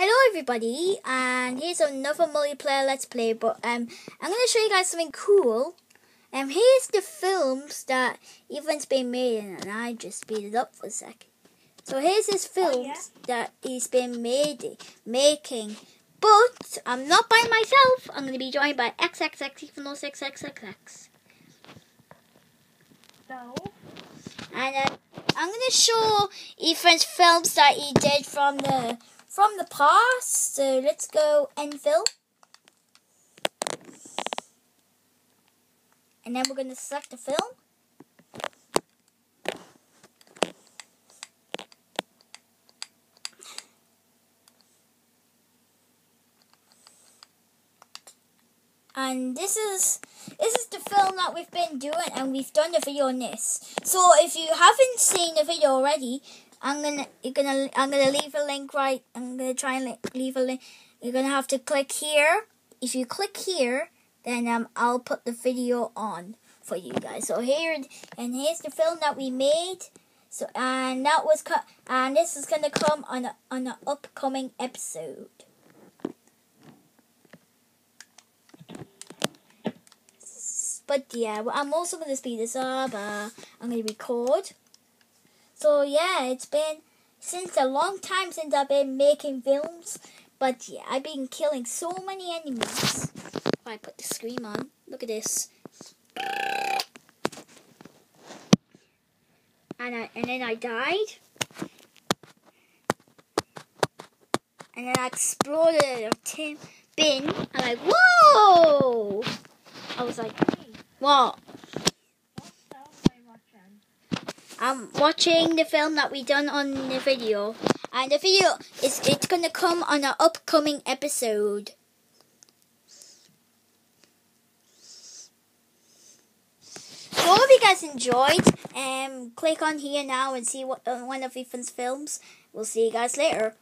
Hello everybody, and here's another multiplayer let's play, but um, I'm going to show you guys something cool. Um, here's the films that Ethan's been made in, and I just speed it up for a sec. So here's his films Oh, yeah? that he's been made, making, but I'm not by myself, I'm going to be joined by XXX Ethan 06XXX. No. And uh, I'm going to show Ethan's films that he did from the from the past. So let's go Enfield. And then we're going to select the film. And this is this is the film that we've been doing and we've done the video on this. So if you haven't seen the video already, I'm gonna you're gonna I'm gonna leave a link right. I'm gonna try and leave a link. You're gonna have to click here. If you click here, then um I'll put the video on for you guys. So here and here's the film that we made. So and that was cut and this is gonna come on a, on an upcoming episode. But yeah, I'm also gonna speed this up. Uh, I'm gonna record. So yeah, it's been since a long time since I've been making films. But yeah, I've been killing so many enemies. If I put the screen on, look at this. And I, and then I died. And then I exploded a tin bin. I'm like, whoa! I was like, what? What film am I watching? I'm watching the film that we done on the video, and the video is it's gonna come on an upcoming episode. So I hope you guys enjoyed. Um, click on here now and see what uh, one of Ethan's films. We'll see you guys later.